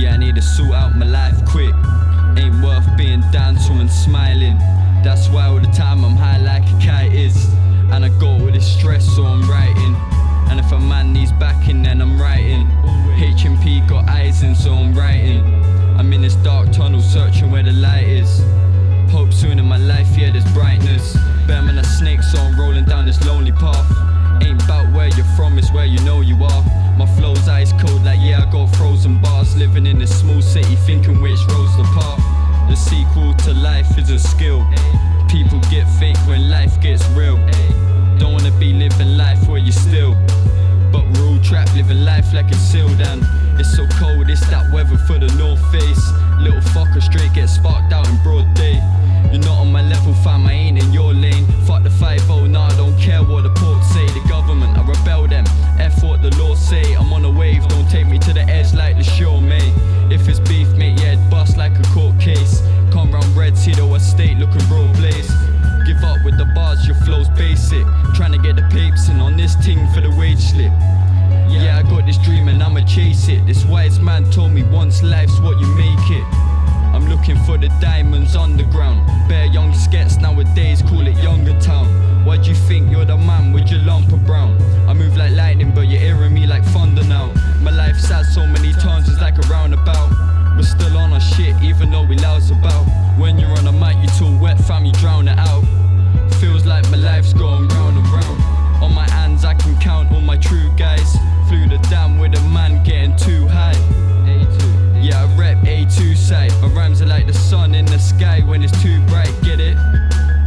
Yeah, I need to sort out my life quick. Ain't worth being down to and smiling. That's why all the time I'm high like a kite is. And I go with this stress, so I'm writing. And if a man needs backing, then I'm writing. HMP got eyes in, so I'm writing. I'm in this dark tunnel searching where the light is. Hope soon in my life, yeah, there's brightness. Bear man a snake, so I'm rolling down this lonely path. Ain't about where you're from, it's where you know you are. Living in a small city, thinking which road's the path. The sequel to life is a skill. People get fake when life gets real. Don't wanna be living life where you still. But we're all trapped living life like it's sealed and it's so cold, it's that weather for the north face. Little fucker straight get sparked out Estate looking real blaze. Give up with the bars, your flow's basic. Trying to get the papes in on this ting for the wage slip. Yeah, I got this dream and I'ma chase it. This wise man told me once life's what you make it. I'm looking for the diamonds underground. Bare young skets nowadays call it younger town. Why do you think you're the man with your lump of brown? I move like lightning, but you're hearing me like thunder now. My life's had so many turns, it's like a roundabout. Our shit, even though we louse about. When you're on a mic, you too wet, fam, you drown it out. Feels like my life's going round and round. On my hands, I can count all my true guys. Flew the dam with a man getting too high. A2. Yeah, I rep A2 side. My rhymes are like the sun in the sky when it's too bright, get it?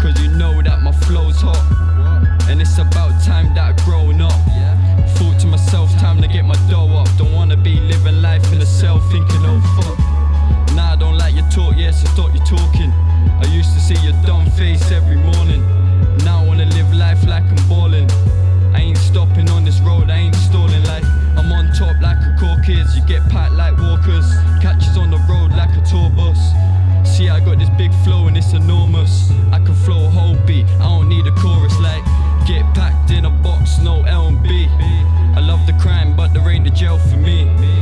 Cause you know that my flow's hot. And it's about time that I grown up. Thought to myself, time to get my dough up. Don't wanna be living life in a cell thinking, oh fuck. Talk, yeah, so stop your talking. I used to see your dumb face every morning. Now I wanna live life like I'm balling. I ain't stopping on this road, I ain't stalling like I'm on top like a core kids. You get packed like walkers, catches on the road like a tour bus. See, I got this big flow and it's enormous. I can flow a whole beat, I don't need a chorus like get packed in a box, no L&B. I love the crime, but there ain't the jail for me.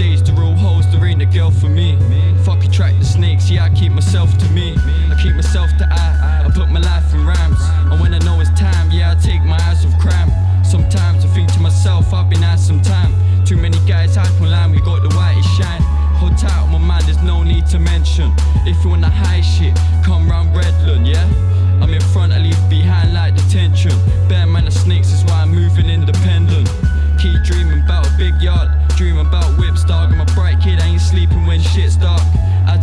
Nowadays, the real hoes, there ain't a girl for me. Fuck attract the snakes, yeah, I keep myself to me. I keep myself to I, I put my life in rhymes. And when I know it's time, yeah, I take my eyes off crime. Sometimes I think to myself, I've been out some time. Too many guys hype online, we got the whitest shine. Hold tight my mind, there's no need to mention. If you wanna high shit, come round Redland, yeah? I'm in front, I leave behind like detention. Bear man of snakes is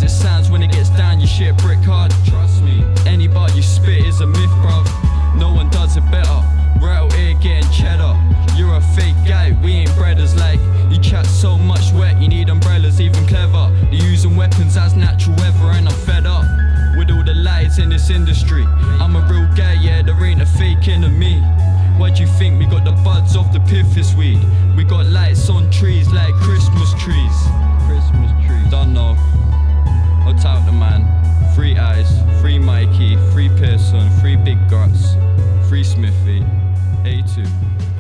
it sounds when it gets down, you shit brick hard. Trust me, any bar you spit is a myth, bruv. No one does it better. Out here getting cheddar. You're a fake guy, we ain't brothers like. You chat so much wet, you need umbrellas, even clever. You're using weapons as natural weather, and I'm fed up with all the lies in this industry. I'm a real guy, yeah, there ain't a fake enemy. Why do you think we got the buds of the this week? We got lights on trees like Christmas trees. Big guts, free Smithy, A2.